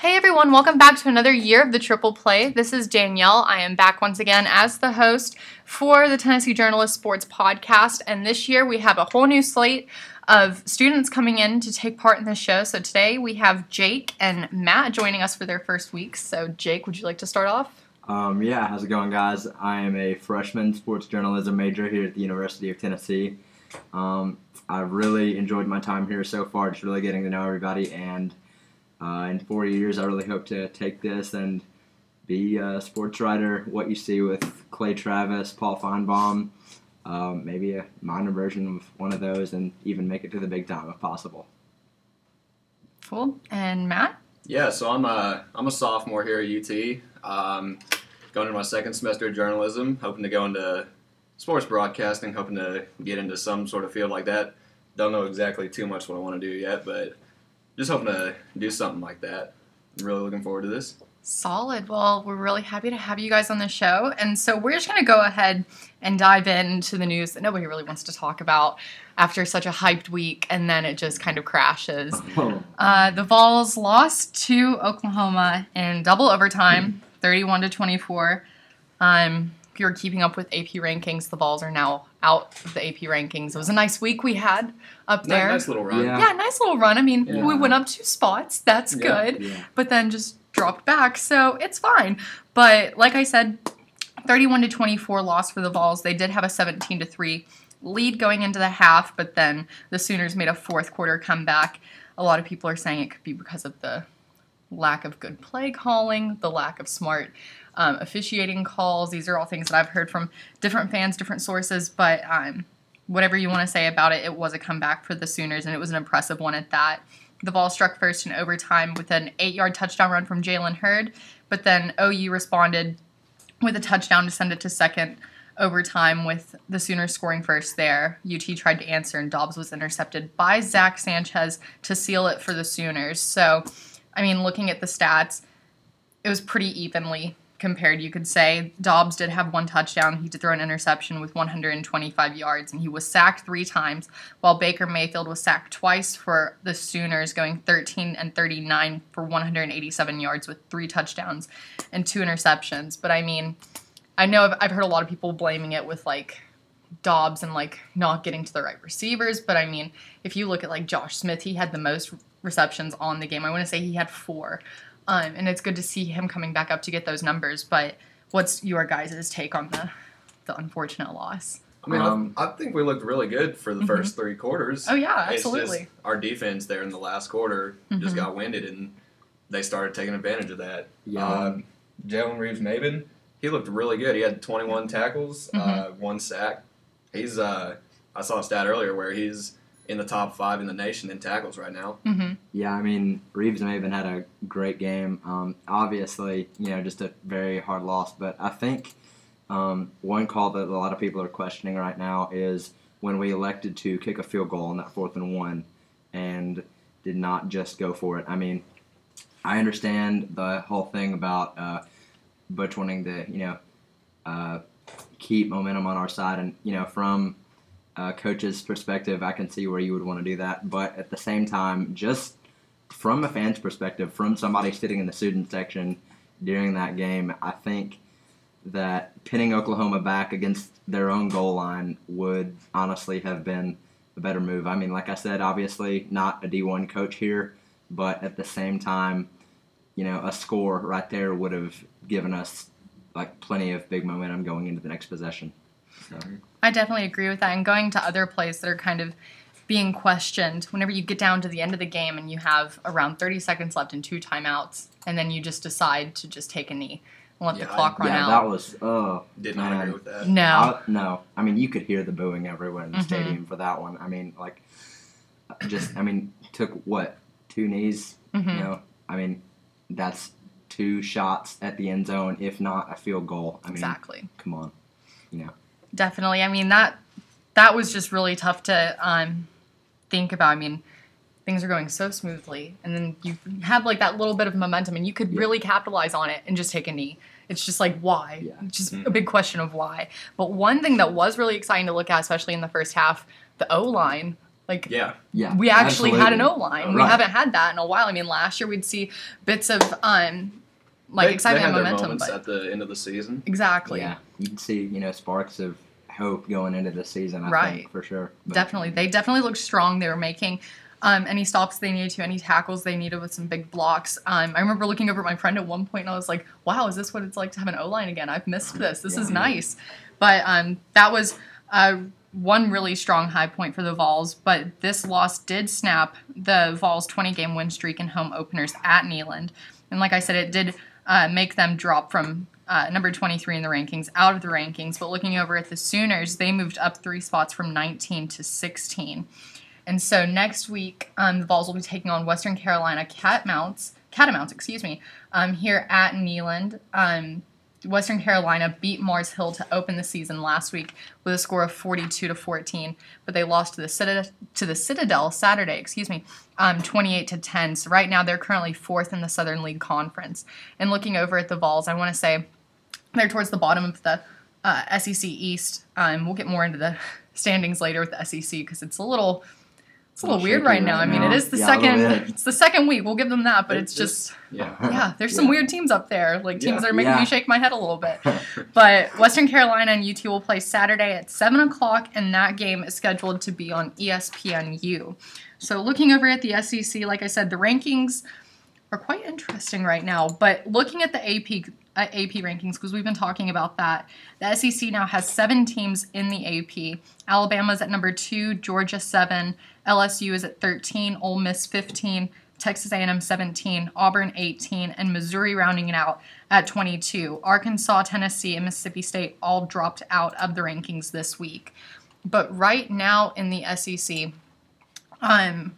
Hey everyone, welcome back to another year of the Triple Play. This is Danielle. I am back once again as the host for the Tennessee Journalist Sports Podcast. And this year we have a whole new slate of students coming in to take part in the show. So today we have Jake and Matt joining us for their first weeks. So, Jake, would you like to start off? Um, yeah, how's it going, guys? I am a freshman sports journalism major here at the University of Tennessee. Um, I've really enjoyed my time here so far, just really getting to know everybody and uh, in four years, I really hope to take this and be a sports writer. What you see with Clay Travis, Paul Finebaum, um, maybe a minor version of one of those, and even make it to the big time if possible. Cool. And Matt? Yeah, so I'm a I'm a sophomore here at UT. Um, going into my second semester of journalism, hoping to go into sports broadcasting, hoping to get into some sort of field like that. Don't know exactly too much what I want to do yet, but just hoping to do something like that. I'm really looking forward to this. Solid. Well, we're really happy to have you guys on the show. And so we're just going to go ahead and dive into the news that nobody really wants to talk about after such a hyped week, and then it just kind of crashes. Oh. Uh, the Vols lost to Oklahoma in double overtime, 31 to 24. Um, you're keeping up with AP rankings, the Vols are now out of the AP rankings. It was a nice week we had up Ni- there. Nice little run. Yeah. Yeah, nice little run. I mean, Yeah. we went up two spots. That's Yeah. good. Yeah. But then just dropped back. So it's fine. But like I said, 31 to 24 loss for the Vols. They did have a 17 to 3 lead going into the half, but then the Sooners made a fourth quarter comeback. A lot of people are saying it could be because of the lack of good play calling, the lack of smart um, officiating calls. These are all things that I've heard from different fans, different sources, but um, whatever you want to say about it, it was a comeback for the Sooners, and it was an impressive one at that. The Vols struck first in overtime with an eight yard touchdown run from Jalen Hurd, but then OU responded with a touchdown to send it to second overtime with the Sooners scoring first there. UT tried to answer, and Dobbs was intercepted by Zach Sanchez to seal it for the Sooners. So, I mean, looking at the stats, it was pretty evenly compared, you could say. Dobbs did have one touchdown. He did throw an interception with 125 yards, and he was sacked three times, while Baker Mayfield was sacked twice for the Sooners, going 13 and 39 for 187 yards with three touchdowns and two interceptions. But I mean, I know I've, I've heard a lot of people blaming it with like Dobbs and like not getting to the right receivers, but I mean, if you look at like Josh Smith, he had the most receptions on the game. I want to say he had four. Um, and it's good to see him coming back up to get those numbers. But what's your guys' take on the the unfortunate loss? I mean, Um, I, I think we looked really good for the first three quarters. Oh yeah, It's just absolutely. our defense there in the last quarter just Mhm. got winded, and they started taking advantage of that. Yeah. Um, Jalen Reeves Maybin, he looked really good. He had 21 tackles, Mm-hmm. uh, one sack. He's uh, I saw a stat earlier where he's in the top five in the nation in tackles right now. hmm Yeah, I mean, Reeves and Maybin had a great game. Um, obviously, you know, just a very hard loss. But I think um, one call that a lot of people are questioning right now is when we elected to kick a field goal on that fourth and one and did not just go for it. I mean, I understand the whole thing about uh, Butch wanting to, you know, uh, keep momentum on our side. And, you know, from uh, coach's perspective, I can see where you would want to do that. But at the same time, just from a fan's perspective, from somebody sitting in the student section during that game, I think that pinning Oklahoma back against their own goal line would honestly have been a better move. I mean, like I said, obviously not a D1 coach here, but at the same time, you know, a score right there would have given us like plenty of big momentum going into the next possession. So. I definitely agree with that. And going to other plays that are kind of being questioned, whenever you get down to the end of the game and you have around 30 seconds left and two timeouts, and then you just decide to just take a knee and let Yeah, the I- clock run yeah, out. that was oh Did not man. agree with that. no. I- no, I mean you could hear the booing everywhere in the Mhm. stadium for that one. I mean, like, just I mean, took what two knees? Mhm. You know, I mean, that's two shots at the end zone, if not a field goal. I mean, exactly. come on. Definitely. I mean that that was just really tough to um, think about. I mean, things are going so smoothly, and then you have like that little bit of momentum, and you could Yeah. really capitalize on it and just take a knee. It's just like why? Yeah. It's just Mhm. a big question of why. But one thing that was really exciting to look at, especially in the first half, the O line Like Yeah, Yeah, we actually had an. O line. We haven't had that in a while. I mean, last year we'd see bits of um like they, excitement they and their momentum, but at the end of the season. exactly. Yeah, you can see you know sparks of hope going into the season. I Right. think for sure. But- Definitely. They definitely looked strong. They were making um, any stops they needed to, any tackles they needed with some big blocks. Um, I remember looking over at my friend at one point and I was like, wow, is this what it's like to have an O line again? I've missed this. This is nice. But um, that was uh, one really strong high point for the Vols. But this loss did snap the Vols' 20 game win streak in home openers at Neyland. And like I said, it did uh, make them drop from uh, number 23 in the rankings out of the rankings. But looking over at the Sooners, they moved up three spots from 19 to 16. And so next week, um, the Vols will be taking on Western Carolina Catamounts, Catamounts, excuse me, um, here at Neyland. Um, Western Carolina beat Mars Hill to open the season last week with a score of 42 to 14, but they lost to the Citadel, to the Citadel Saturday, excuse me, um, 28 to 10. So right now they're currently fourth in the Southern League Conference. And looking over at the Vols, I want to say they're towards the bottom of the uh, SEC East. Um, we'll get more into the standings later with the SEC because it's a little it's a little weird shaky right now. right I mean, it is the Yeah, second it's the second week. We'll give them that, but It it's just Yeah. yeah, there's some Yeah. weird teams up there, like teams that are making me shake my head a little bit. But Western Carolina and UT will play Saturday at seven o'clock, and that game is scheduled to be on ESPNU. So looking over at the SEC, like I said, the rankings are quite interesting right now. But looking at the AP AP rankings, because we've been talking about that, the SEC now has seven teams in the AP. Alabama's at number two, Georgia seven, LSU is at 13, Ole Miss 15, Texas A&M 17, Auburn 18, and Missouri rounding it out at 22. Arkansas, Tennessee, and Mississippi State all dropped out of the rankings this week. But right now in the SEC, um,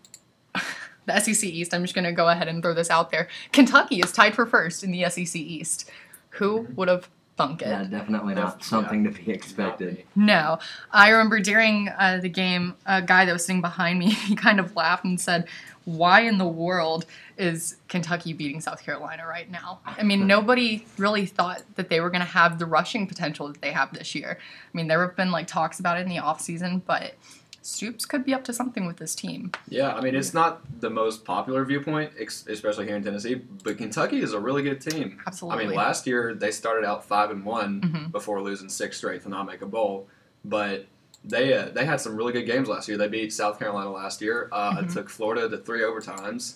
the SEC East, I'm just going to go ahead and throw this out there. Kentucky is tied for first in the SEC East. Who would have thunk it? Yeah, definitely not Def- something yeah. to be expected. No. I remember during uh, the game, a guy that was sitting behind me, he kind of laughed and said, Why in the world is Kentucky beating South Carolina right now? I mean, nobody really thought that they were going to have the rushing potential that they have this year. I mean, there have been like talks about it in the offseason, but Stoops could be up to something with this team. Yeah, I mean, it's not the most popular viewpoint, especially here in Tennessee, but Kentucky is a really good team. Absolutely. I mean, last year they started out five and one Mhm. before losing six straight to not make a bowl, but they uh, they had some really good games last year. They beat South Carolina last year. Uh, Mhm. Took Florida to three overtimes.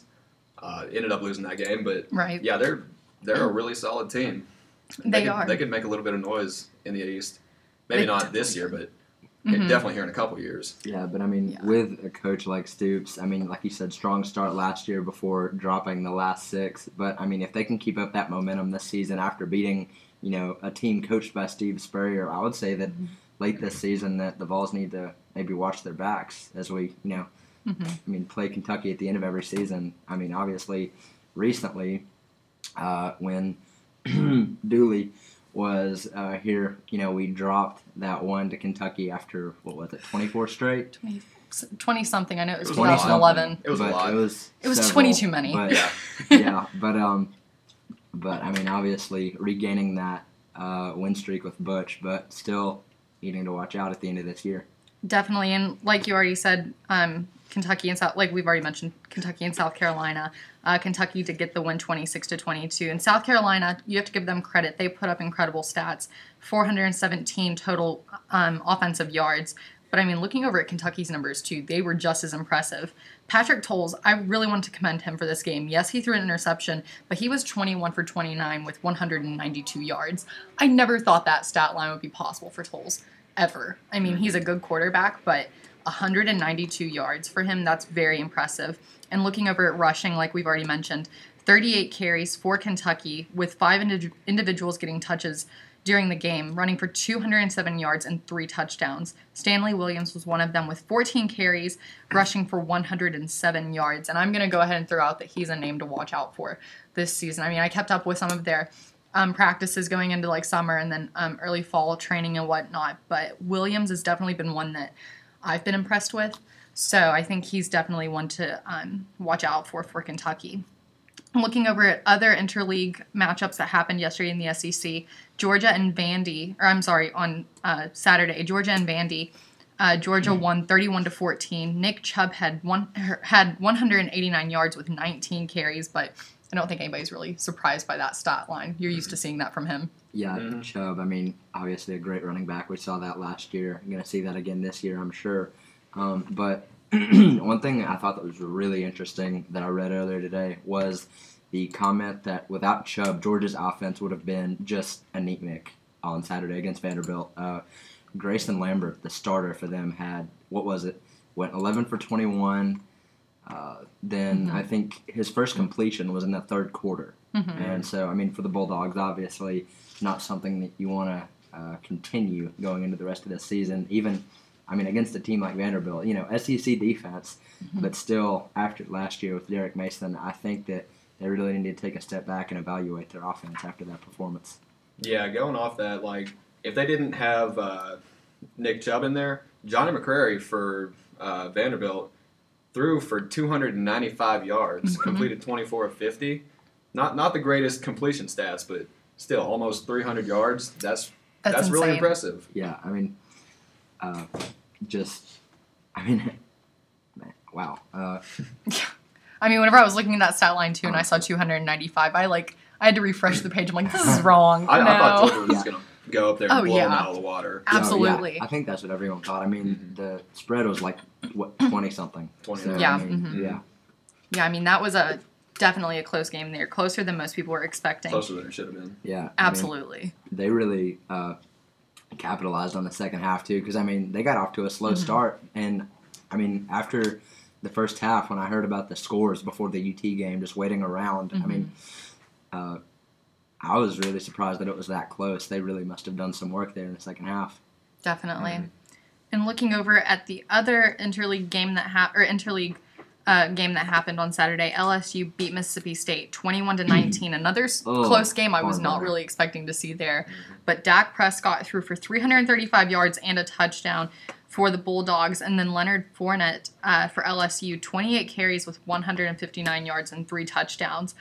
Uh, ended up losing that game, but Right. yeah, they're they're a really solid team. They could, are. They could make a little bit of noise in the East. Maybe They not this year, but Mhm. definitely here in a couple years. Yeah, but I mean, Yeah. with a coach like Stoops, I mean, like you said, strong start last year before dropping the last six. But I mean, if they can keep up that momentum this season after beating, you know, a team coached by Steve Spurrier, I would say that Mm-hmm. late this season that the Vols need to maybe watch their backs as we, you know, Mhm. I mean, play Kentucky at the end of every season. I mean, obviously, recently, uh, when Dooley was uh, here, you know, we dropped that one to Kentucky after what was it, twenty four straight. 20 something. I know it was, It was a lot. 2011. It was a lot. It was. It was several, 20 too many. But, Yeah. yeah, but um, but I mean, obviously, regaining that uh, win streak with Butch, but still needing to watch out at the end of this year. Definitely, and like you already said, um, Kentucky and South, like we've already mentioned, Kentucky and South Carolina. Uh, Kentucky to get the win, twenty six to twenty two, and South Carolina, you have to give them credit. They put up incredible stats, four hundred and seventeen total um, offensive yards. But I mean, looking over at Kentucky's numbers too, they were just as impressive. Patrick Towles, I really want to commend him for this game. Yes, he threw an interception, but he was 21 for 29 with 192 yards. I never thought that stat line would be possible for Towles ever. I mean, he's a good quarterback, but 192 yards for him, that's very impressive. And looking over at rushing, like we've already mentioned, 38 carries for Kentucky, with five indi- individuals getting touches during the game, running for 207 yards and three touchdowns. Stanley Williams was one of them with 14 carries, rushing for 107 yards. And I'm going to go ahead and throw out that he's a name to watch out for this season. I mean, I kept up with some of their um, practices going into like summer and then um, early fall training and whatnot. But Williams has definitely been one that I've been impressed with. So I think he's definitely one to um, watch out for for Kentucky. Looking over at other interleague matchups that happened yesterday in the SEC, Georgia and Vandy, or I'm sorry, on uh, Saturday, Georgia and Vandy Uh, Georgia Mm. won 31 to 14. Nick Chubb had one er, had 189 yards with 19 carries, but I don't think anybody's really surprised by that stat line. You're used to seeing that from him. Yeah, Mhm. Chubb. I mean, obviously a great running back. We saw that last year. I'm going to see that again this year, I'm sure. Um, but one thing I thought that was really interesting that I read earlier today was the comment that without Chubb, Georgia's offense would have been just a anemic on Saturday against Vanderbilt. Uh, Grayson Lambert, the starter for them, had what was it? Went 11 for 21. Uh, then Mhm. I think his first completion was in the third quarter. hmm And so, I mean, for the Bulldogs, obviously not something that you want to uh, continue going into the rest of the season. Even, I mean, against a team like Vanderbilt, you know, SEC defense, Mhm. but still, after last year with Derek Mason, I think that they really need to take a step back and evaluate their offense after that performance. Yeah, going off that, like if they didn't have uh, Nick Chubb in there, Johnny McCrary for uh, Vanderbilt threw for 295 yards, Mhm. completed 24 of 50. Not not the greatest completion stats, but still almost 300 yards. That's That's, that's, really impressive. Yeah, I mean, uh, just, I mean, man, wow. Uh, I mean, whenever I was looking at that stat line too, and I saw 295, I like I had to refresh the page. I'm like, this is wrong. I, no. I thought Georgia was Yeah. going to go up there and Oh, blow them out of the water. Absolutely. yeah, I think that's what everyone thought. I mean, Mhm. the spread was like, what, 20 something. 29. Yeah, I mean, mhm. yeah. yeah, I mean that was a definitely a close game there, closer than most people were expecting. Closer than it should have been. Yeah. I mean, Absolutely. they really uh, capitalized on the second half too because I mean they got off to a slow Mhm. start and I mean after the first half when I heard about the scores before the UT game just waiting around I mean uh, I was really surprised that it was that close they really must have done some work there in the second half Definitely. Mhm. And looking over at the other interleague game that ha- or interleague uh, game that happened on Saturday, LSU beat Mississippi State 21 to 19. Another Oh, close game I was not really expecting to see there. But Dak Prescott threw for 335 yards and a touchdown for the Bulldogs, and then Leonard Fournette uh, for LSU, 28 carries with 159 yards and three touchdowns.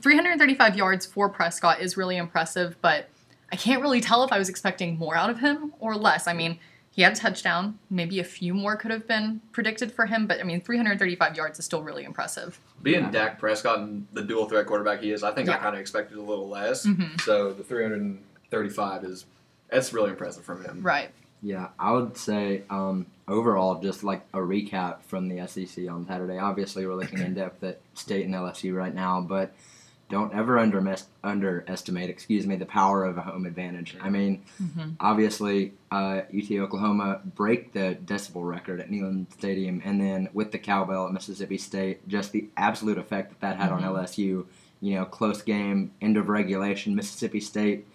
335 yards for Prescott is really impressive, but I can't really tell if I was expecting more out of him or less. I mean, he had a touchdown. Maybe a few more could have been predicted for him, but I mean, 335 yards is still really impressive. Being Yeah. Dak Prescott and the dual threat quarterback he is, I think I kind of expected a little less. Mhm. So the 335 is that's really impressive from him. Right. yeah I would say um, overall just like a recap from the SEC on Saturday obviously we're looking in depth at State and LSU right now but don't ever under- underestimate excuse me the power of a home advantage I mean hmm obviously uh, UT Oklahoma break the decibel record at Neyland Stadium, and then with the cowbell at Mississippi State, just the absolute effect that that had on Mhm. LSU. You know, close game, end of regulation, Mississippi State,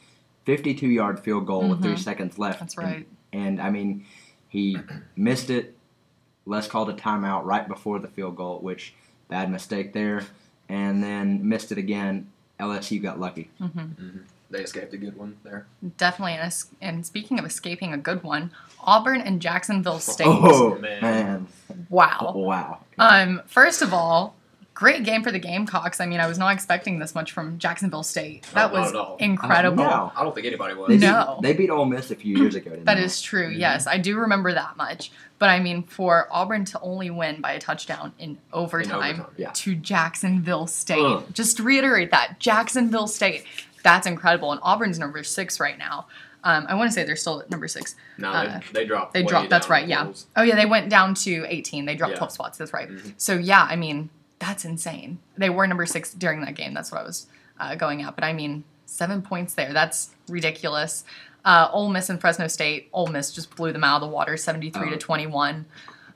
52 yard field goal with three Mhm. seconds left. That's And- right. And, I mean, he missed it. Les called a timeout right before the field goal, which bad mistake there, and then missed it again. LSU got lucky. hmm They escaped a good one there. Definitely. And, es- and speaking of escaping a good one, Auburn and Jacksonville State. Oh man. man! Wow. Wow! Um, first of all, great game for the Gamecocks. I mean, I was not expecting this much from Jacksonville State. That No, was at all. incredible. Uh, no. I don't think anybody was. They No. beat, they beat Ole Miss a few years ago. Didn't That they? is true. Mhm. Yes, I do remember that much. But I mean, for Auburn to only win by a touchdown in In overtime, overtime. Yeah. to Jacksonville State. Ugh. Just to reiterate that Jacksonville State. That's incredible. And Auburn's number six right now. Um, I want to say they're still at number six. No, Uh, they, they dropped. They dropped. That's right. Yeah. Oh yeah, they went down to 18. They dropped Yeah. 12 spots. That's right. Mhm. So yeah, I mean that's insane. They were number six during that game. That's what I was uh, going at. But I mean, seven points there. That's ridiculous. Uh, Ole Miss and Fresno State. Ole Miss just blew them out of the water, 73 to Oh. 21.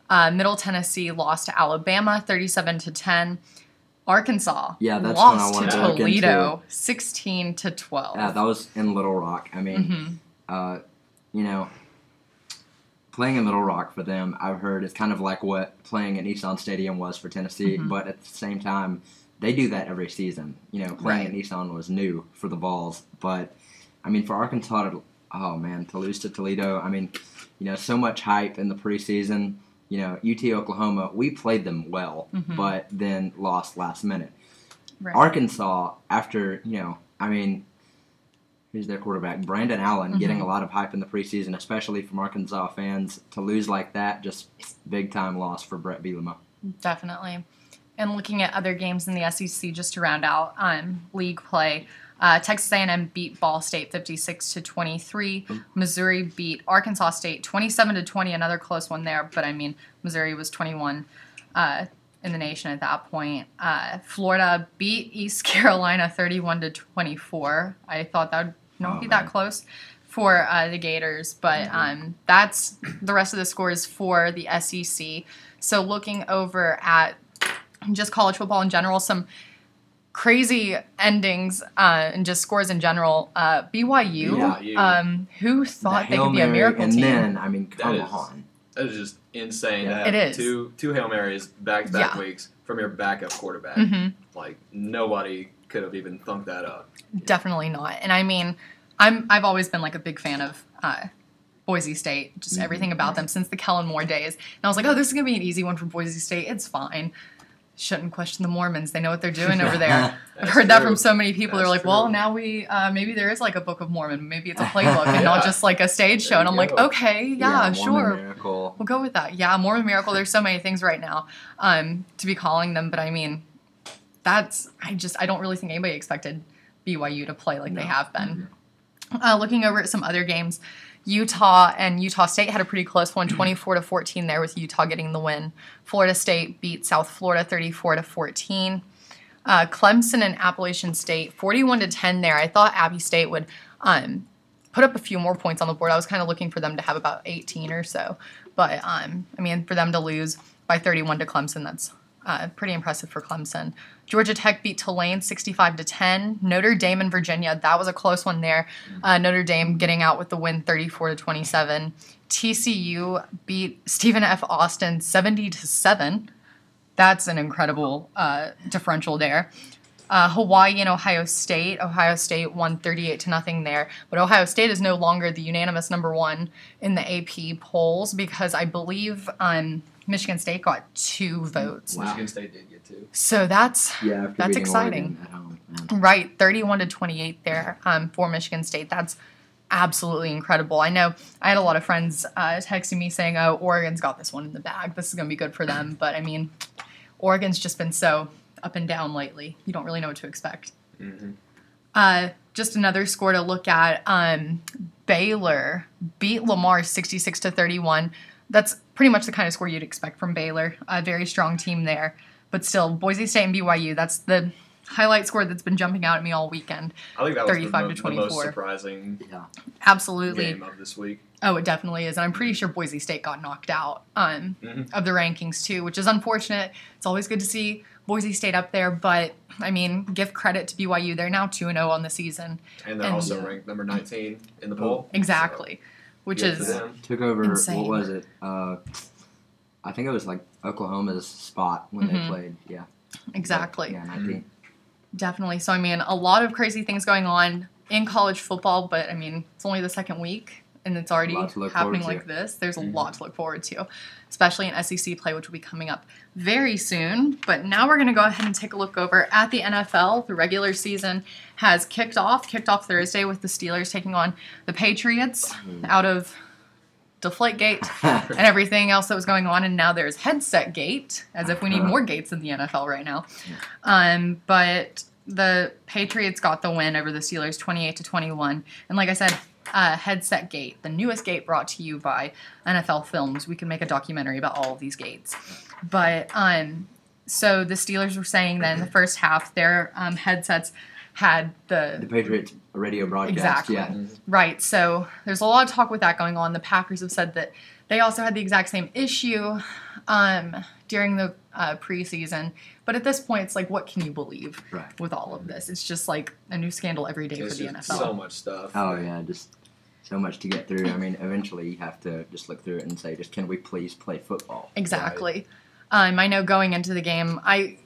Uh, Middle Tennessee lost to Alabama, 37 to 10. Arkansas Yeah, that's one I lost wanted to Toledo, 16 to 12. Yeah, that was in Little Rock. I mean, Mhm. uh, you know, playing in Little Rock for them, I've heard is kind of like what playing at Nissan Stadium was for Tennessee. Mhm. But at the same time, they do that every season. You know, playing Right. at Nissan was new for the Vols, but I mean, for Arkansas, to, oh man, to lose to Toledo. I mean, you know, so much hype in the preseason. You know, UT Oklahoma, we played them well, Mhm. but then lost last minute. Right. Arkansas, after you know, I mean, who's their quarterback? Brandon Allen getting Mhm. a lot of hype in the preseason, especially from Arkansas fans. To lose like that, just big time loss for Bret Bielema. Definitely. And looking at other games in the SEC just to round out um, league play, uh, Texas A&M beat Ball State 56 to 23. Missouri beat Arkansas State 27 to 20. Another close one there, but I mean Missouri was 21 uh, in the nation at that point. Uh, Florida beat East Carolina 31 to 24. I thought that would not Oh, be that man. close for uh, the Gators, but um, that's the rest of the scores for the SEC. So looking over at just college football in general, some crazy endings uh, and just scores in general. Uh, BYU, BYU. Um, who thought The they Hail could be a miracle and team? then I mean, come is- on. That is just insane. Yeah. To have It is. two two hail marys back to back Yeah. weeks from your backup quarterback. Mhm. Like nobody could have even thunk that up. Definitely not. And I mean, I'm I've always been like a big fan of uh, Boise State, just Mhm. everything about them since the Kellen Moore days. And I was like, oh, this is gonna be an easy one for Boise State. It's fine. Shouldn't question the Mormons. They know what they're doing over there. I've That's heard that from so many people. They're That's like, well, now we uh, maybe there is like a Book of Mormon. Maybe it's a playbook and not just like a stage show. There And I'm you like, go. okay, yeah, Mormon sure. Miracle. We'll go with that. Yeah, Mormon Miracle. There's so many things right now um, to be calling them, but I mean, that's I just I don't really think anybody expected BYU to play like they have been. Uh, looking over at some other games, Utah and Utah State had a pretty close one, 24 to 14 there with Utah getting the win. Florida State beat South Florida 34 to 14. Uh, Clemson and Appalachian State 41 to 10 there. I thought Appy State would um, put up a few more points on the board. I was kind of looking for them to have about 18 or so, but um, I mean for them to lose by 31 to Clemson, that's uh, pretty impressive for Clemson. Georgia Tech beat Tulane 65 to 10. Notre Dame and Virginia, that was a close one there. Uh, Notre Dame getting out with the win 34 to 27. TCU beat Stephen F. Austin 70 to 7. That's an incredible uh, differential there. Uh, Hawaii and Ohio State. Ohio State won 38 to nothing there, but Ohio State is no longer the unanimous number one in the AP polls because I believe um, Michigan State got two votes. Wow. Michigan State did get two. So that's Yeah, That's exciting. Home. Right, 31 to 28 there um, for Michigan State. That's absolutely incredible. I know I had a lot of friends uh, texting me saying, oh, Oregon's got this one in the bag. This is going to be good for them. But I mean, Oregon's just been so up and down lately. You don't really know what to expect. Mm-hmm. Uh, just another score to look at. Um, Baylor beat Lamar 66 to 31. That's pretty much the kind of score you'd expect from Baylor. A very strong team there. But still, Boise State and BYU, that's the highlight score that's been jumping out at me all weekend. I think that was 35 the, to mo- the 24. most surprising Yeah. Absolutely. game of this week. Oh, it definitely is. And I'm pretty sure Boise State got knocked out um, Mhm. of the rankings too, which is unfortunate. It's always good to see Boise State up there, but I mean, give credit to BYU. They're now 2 0 on the season. And they're And- also Yeah. ranked number 19 in the poll. Exactly. Which good is them. Took over. Insane. What was it? Uh, I think it was like Oklahoma's spot when Mhm. they played. Yeah. exactly. Yeah, 19. Definitely. So, I mean, a lot of crazy things going on in college football, but I mean, it's only the second week and it's already lot to look happening like this. There's a Mhm. lot to look forward to, especially in SEC play, which will be coming up very soon. But now we're going to go ahead and take a look over at the NFL. The regular season has kicked off, kicked off Thursday with the Steelers taking on the Patriots Mm. out of Deflategate and everything else that was going on, and now there's Headset Gate, as if we need Uh-huh. more gates in the NFL right now. Um, but the Patriots got the win over the Steelers, 28 to 21, and like I said, uh, Headset Gate, the newest gate brought to you by NFL Films. We can make a documentary about all of these gates, but um, so the Steelers were saying that in the first half, their um, headsets had the the Patriots radio broadcast. Exactly. Yeah. Right. So there's a lot of talk with that going on. The Packers have said that they also had the exact same issue um, during the uh, preseason. But at this point, it's like, what can you believe Right. with all of this? It's just like a new scandal every day It's for the NFL. so much stuff. Oh yeah, just so much to get through. I mean, eventually you have to just look through it and say, just can we please play football? Exactly. Um, I know going into the game, I,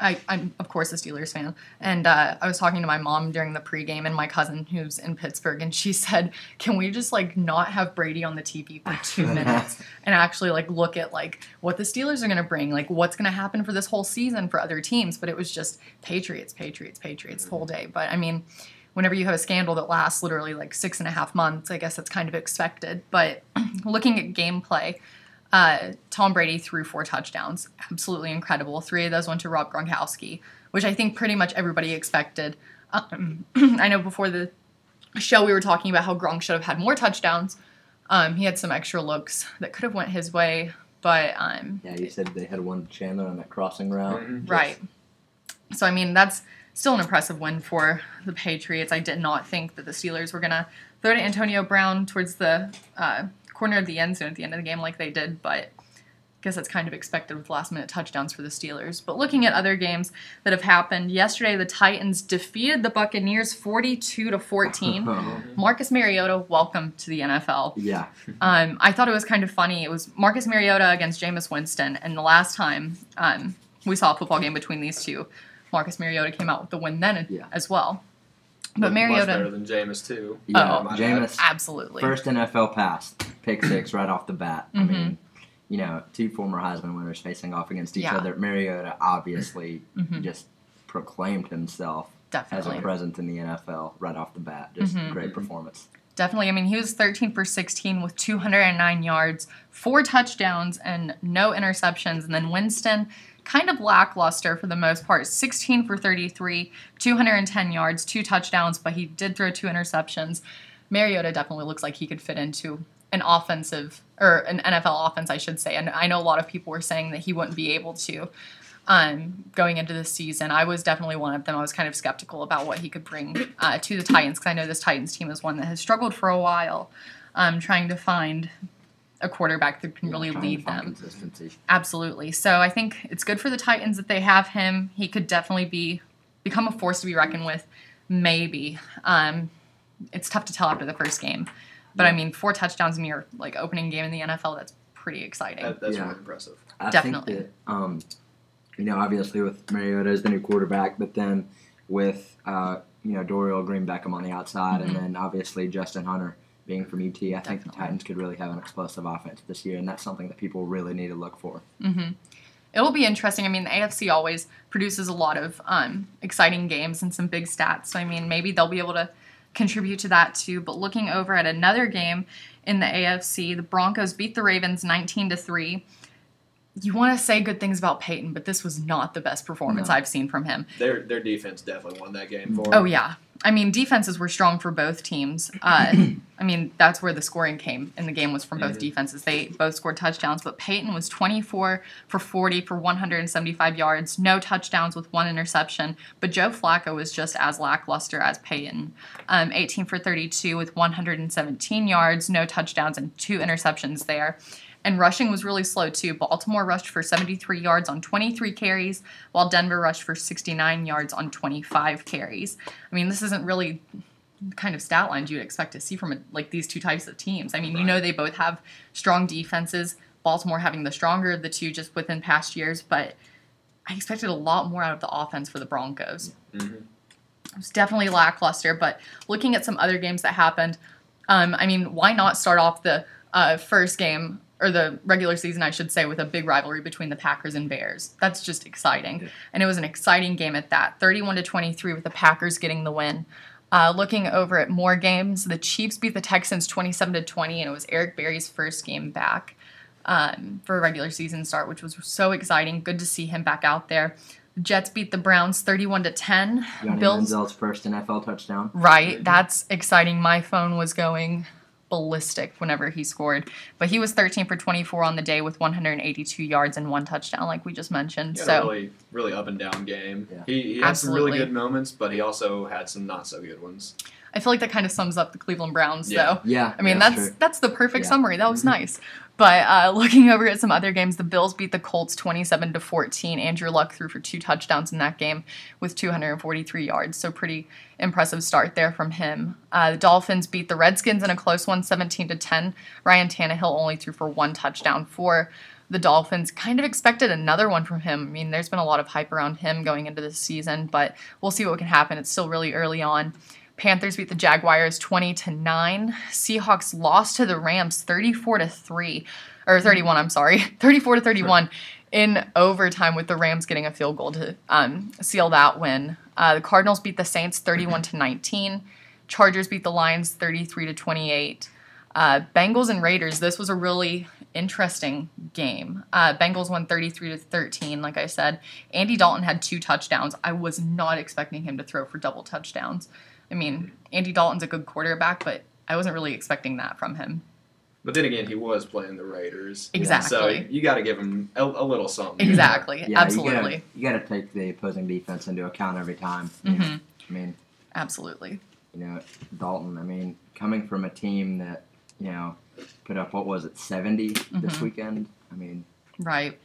I, I'm of course a Steelers fan, and uh, I was talking to my mom during the pregame and my cousin who's in Pittsburgh, and she said, "Can we just like not have Brady on the TV for two minutes and actually like look at like what the Steelers are going to bring, like what's going to happen for this whole season for other teams?" But it was just Patriots, Patriots, Patriots the whole day. But I mean, whenever you have a scandal that lasts literally like six and a half months, I guess that's kind of expected. But looking at gameplay, uh, Tom Brady threw four touchdowns. Absolutely incredible. Three of those went to Rob Gronkowski, which I think pretty much everybody expected. Um, I know before the show we were talking about how Gronk should have had more touchdowns. Um, he had some extra looks that could have went his way, but um, Yeah, you said they had one to Chandler on that crossing route. Mhm. Right. So I mean that's still an impressive win for the Patriots. I did not think that the Steelers were gonna throw to Antonio Brown towards the uh, corner of the end zone at the end of the game like they did, but I guess that's kind of expected with last minute touchdowns for the Steelers. But looking at other games that have happened, yesterday the Titans defeated the Buccaneers 42 to 14. Marcus Mariota, welcome to the NFL. yeah, Um, I thought it was kind of funny. It was Marcus Mariota against Jameis Winston, and the last time um, we saw a football game between these two, Marcus Mariota came out with the win then Yeah. as well. But Looked Much better than Jameis too. yeah. Oh. Jameis, absolutely. first NFL pass, pick six right off the bat. I Mhm. mean, you know, two former Heisman winners facing off against each Yeah. other. Mariota obviously Mhm. just proclaimed himself Definitely. as a presence in the NFL right off the bat. Just Mhm. great performance. Definitely. I mean, he was 13 for 16 with 209 yards, four touchdowns, and no interceptions. And then Winston, kind of lackluster for the most part, 16 for 33, 210 yards, two touchdowns, but he did throw two interceptions. Mariota definitely looks like he could fit into an offensive, or an NFL offense, I should say. And I know a lot of people were saying that he wouldn't be able to. Um, going into the season, I was definitely one of them. I was kind of skeptical about what he could bring uh, to the Titans because I know this Titans team is one that has struggled for a while, um, trying to find a quarterback that can really lead them. Consistency. Absolutely. So I think it's good for the Titans that they have him. He could definitely be become a force to be reckoned with. Maybe. Um, it's tough to tell after the first game, but I mean, four touchdowns in your like opening game in the NFL. That's pretty exciting. That, that's Yeah. really impressive. I Definitely. think that, um, you know, obviously with Mariota as the new quarterback, but then with, uh, you know, Dorial Green Beckham on the outside, and Mhm. then obviously Justin Hunter being from UT, I think the Titans could really have an explosive offense this year, and that's something that people really need to look for. hmm It'll be interesting. I mean, the AFC always produces a lot of um, exciting games and some big stats. So, I mean, maybe they'll be able to contribute to that too. But looking over at another game in the AFC, the Broncos beat the Ravens 19 to 3. You want to say good things about Peyton, but this was not the best performance No. I've seen from him. Their their defense definitely won that game for them. Oh yeah. I mean, defenses were strong for both teams. Uh, I mean, that's where the scoring came in the game was from both defenses. They both scored touchdowns, but Peyton was 24 for 40 for 175 yards, no touchdowns with one interception. But Joe Flacco was just as lackluster as Peyton, um, 18 for 32 with 117 yards, no touchdowns and two interceptions there. And rushing was really slow too. Baltimore rushed for 73 yards on 23 carries, while Denver rushed for 69 yards on 25 carries. I mean, this isn't really the kind of stat lines you'd expect to see from a, like these two types of teams. I mean, you know they both have strong defenses. Baltimore having the stronger of the two just within past years, but I expected a lot more out of the offense for the Broncos. Mhm. It was definitely lackluster, but looking at some other games that happened, um, I mean, why not start off the uh, first game or the regular season, I should say, with a big rivalry between the Packers and Bears? That's just exciting, Yeah. and it was an exciting game at that, thirty-one to twenty-three, with the Packers getting the win. Uh, looking over at more games, the Chiefs beat the Texans twenty-seven to twenty, and it was Eric Berry's first game back um, for a regular season start, which was so exciting. Good to see him back out there. Jets beat the Browns 31 to 10. Johnny Bills Manziel's first NFL touchdown. Right, that's exciting. My phone was going ballistic whenever he scored, but he was 13 for 24 on the day with 182 yards and one touchdown, like we just mentioned. He had so a really really up and down game. Yeah. He, he had some really good moments, but he also had some not so good ones. I feel like that kind of sums up the Cleveland Browns, Yeah. though. Yeah, I mean, that's that's true. that's the perfect Yeah. summary. That was Mhm. nice. But uh, looking over at some other games, the Bills beat the Colts 27 to 14. Andrew Luck threw for two touchdowns in that game with 243 yards. So pretty impressive start there from him. Uh, the Dolphins beat the Redskins in a close one, 17 to 10. Ryan Tannehill only threw for one touchdown for the Dolphins. Kind of expected another one from him. I mean, there's been a lot of hype around him going into this season, but we'll see what can happen. It's still really early on. Panthers beat the Jaguars 20 to 9. Seahawks lost to the Rams 34 to 3 or 31, I'm sorry. 34 to 31. in overtime with the Rams getting a field goal to um, seal that win. Uh, the Cardinals beat the Saints 31 to 19. Chargers beat the Lions 33 to 28. Uh, Bengals and Raiders. This was a really interesting game. Uh, Bengals won 33 to 13. Like I said, Andy Dalton had two touchdowns. I was not expecting him to throw for double touchdowns. I mean, Andy Dalton's a good quarterback, but I wasn't really expecting that from him. But then again, he was playing the Raiders. Exactly. So you got to give him a, a little something. Exactly. Yeah, Absolutely. You gotta, take the opposing defense into account every time. Mm-hmm. I mean, Absolutely. you know, Dalton. I mean, coming from a team that you know put up what was it 70 this Mhm. weekend. I mean, Right.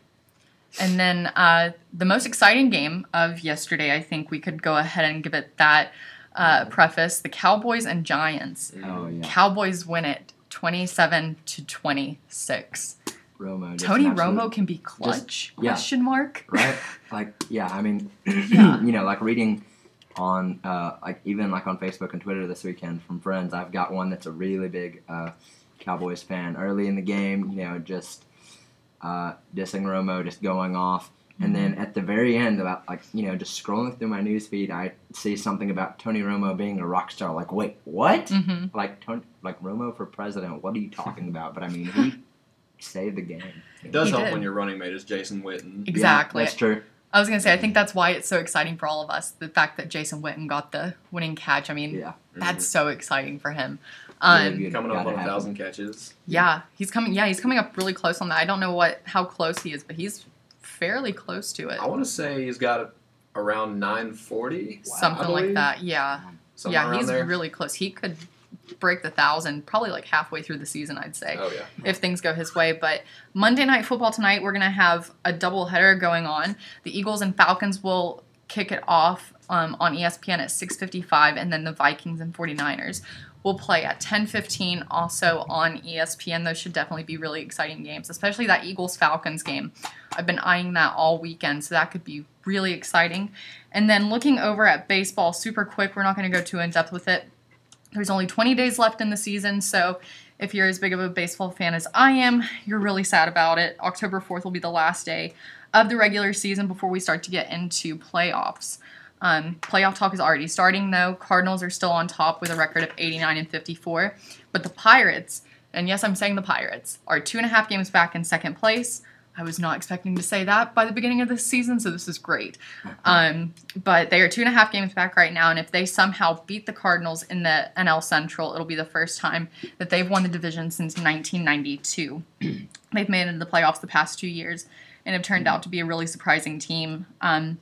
And then uh, the most exciting game of yesterday, I think we could go ahead and give it that uh, preface the Cowboys and Giants. oh yeah, Cowboys win it 27 to 26. Romo. Tony Romo can be clutch? yeah. Question mark. right? Like, yeah, I mean, Yeah. you know, like reading on, uh, like even like on Facebook and Twitter this weekend from friends. I've got one that's a really big uh, Cowboys fan. Early in the game, you know, just uh, dissing Romo, just going off. And then at the very end, about like you know, just scrolling through my news feed, I see something about Tony Romo being a rock star. Like, wait, what? hmm Like Tony, like Romo for president? What are you talking about? But I mean, he saved the game. It does He help did. when your running mate is Jason Witten. Exactly. Yeah, that's true. I was going to say, I think that's why it's so exciting for all of us. The fact that Jason Witten got the winning catch. I mean, Yeah. that's so exciting for him. Really Um, good. Coming up on a thousand catches. Yeah, he's coming. Yeah, he's coming up really close on that. I don't know what how close he is, but he's fairly close to it. I want to say he's got around 940. Wow. Something like that. Yeah, Somewhere yeah, he's there. really close. He could break the thousand probably like halfway through the season. I'd say Oh yeah. if things go his way. But Monday night football tonight, we're gonna have a double header going on. The Eagles and Falcons will kick it off um, on ESPN at 6:55, and then the Vikings and 49ers will play at 10:15 also on ESPN. Those should definitely be really exciting games, especially that Eagles Falcons game. I've been eyeing that all weekend, so that could be really exciting. And then looking over at baseball super quick, we're not going to go too in depth with it. There's only 20 days left in the season, so if you're as big of a baseball fan as I am, you're really sad about it. October 4th will be the last day of the regular season before we start to get into playoffs. Um, playoff talk is already starting, though. Cardinals are still on top with a record of 89 and 54, but the Pirates, and yes, I'm saying the Pirates, are two and a half games back in second place. I was not expecting to say that by the beginning of this season, so this is great. Um, but they are two and a half games back right now, and if they somehow beat the Cardinals in the NL Central, it'll be the first time that they've won the division since 1992. they've made it into the playoffs the past two years and have turned out to be a really surprising team um,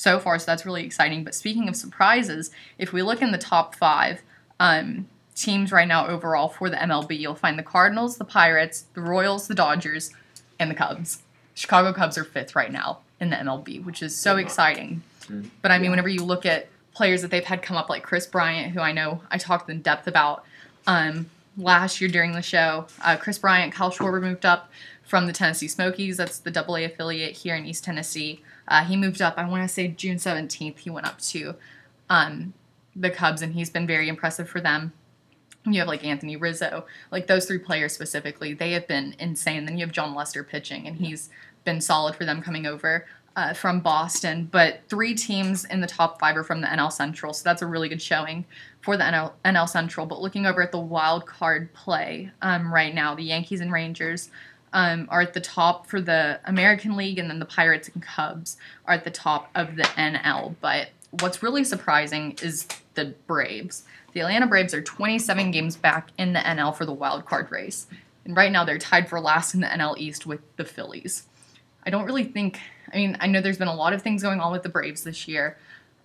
so far, so that's really exciting. But speaking of surprises, if we look in the top five um, teams right now overall for the MLB, you'll find the Cardinals, the Pirates, the Royals, the Dodgers, and the Cubs. Chicago Cubs are fifth right now in the MLB, which is so exciting. Mhm. But I mean, whenever you look at players that they've had come up, like Kris Bryant, who I know I talked in depth about um, last year during the show, uh, Kris Bryant, Kyle Schwarber moved up from the Tennessee Smokies. That's the Double A affiliate here in East Tennessee. Uh, he moved up. I want to say June seventeenth. He went up to um, the Cubs, and he's been very impressive for them. You have like Anthony Rizzo, like those three players specifically. They have been insane. Then you have Jon Lester pitching, and he's been solid for them coming over uh, from Boston. But three teams in the top five are from the NL Central, so that's a really good showing for the NL, NL Central. But looking over at the wild card play um, right now, the Yankees and Rangers um, are at the top for the American League, and then the Pirates and Cubs are at the top of the NL. But what's really surprising is the Braves. The Atlanta Braves are 27 games back in the NL for the wild card race. And right now they're tied for last in the NL East with the Phillies. I don't really think, I mean, I know there's been a lot of things going on with the Braves this year.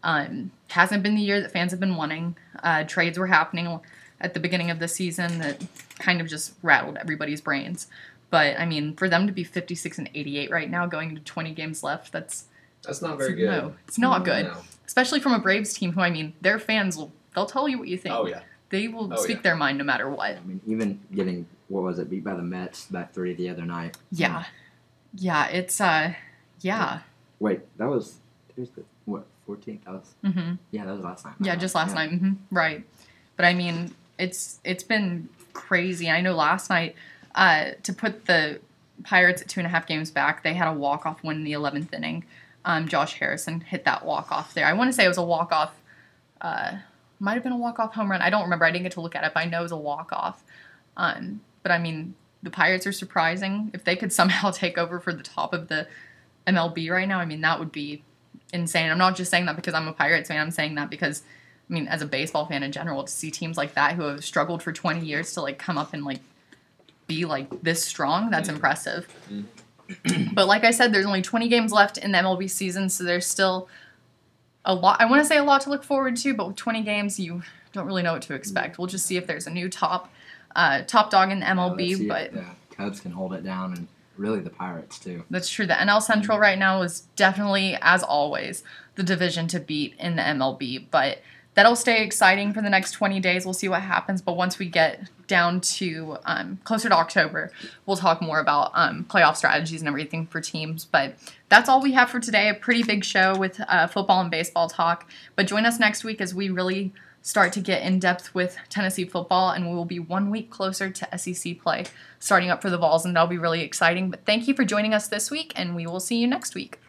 Um, hasn't been the year that fans have been wanting. Uh, trades were happening at the beginning of the season that kind of just rattled everybody's brains. But I mean, for them to be 56 and 88 right now, going into 20 games left, that's That's not very good. No, it's not good. No. Especially from a Braves team who, I mean, their fans will they'll tell you what you think. Oh yeah. They will Oh, speak yeah. their mind no matter what. I mean, even getting what was it beat by the Mets by three the other night. Yeah. Yeah, it's uh yeah. Wait, that was Tuesday. What fourteenth? That was mm-hmm. yeah, that was last night. Yeah, just last night. hmm Right. But I mean, it's it's been crazy. I know last night uh to put the Pirates at two and a half games back. They had a walk off win in the eleventh inning. Um, Josh Harrison hit that walk off there. I want to say it was a walk off. Uh, might have been a walk off home run. I don't remember. I didn't get to look at it, but I know it was a walk off. Um, but I mean, the Pirates are surprising. If they could somehow take over for the top of the MLB right now, I mean, that would be insane. I'm not just saying that because I'm a Pirates fan. I'm saying that because, I mean, as a baseball fan in general, to see teams like that who have struggled for 20 years to like come up and like be like this strong, that's mm. impressive. Mm. but like I said, there's only 20 games left in the MLB season, so there's still a lot. I want to say a lot to look forward to, but with 20 games, you don't really know what to expect. Mm. We'll just see if there's a new top uh, top dog in the MLB, if but the Cubs can hold it down, and really the Pirates too. that's true. The NL Central right now is definitely, as always, the division to beat in the MLB. But that'll stay exciting for the next 20 days. We'll see what happens. But once we get down to um, closer to October, we'll talk more about um, playoff strategies and everything for teams. But that's all we have for today. A pretty big show with uh, football and baseball talk. But join us next week as we really start to get in depth with Tennessee football, and we will be one week closer to SEC play starting up for the Vols, and that'll be really exciting. But thank you for joining us this week, and we will see you next week.